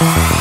Bye.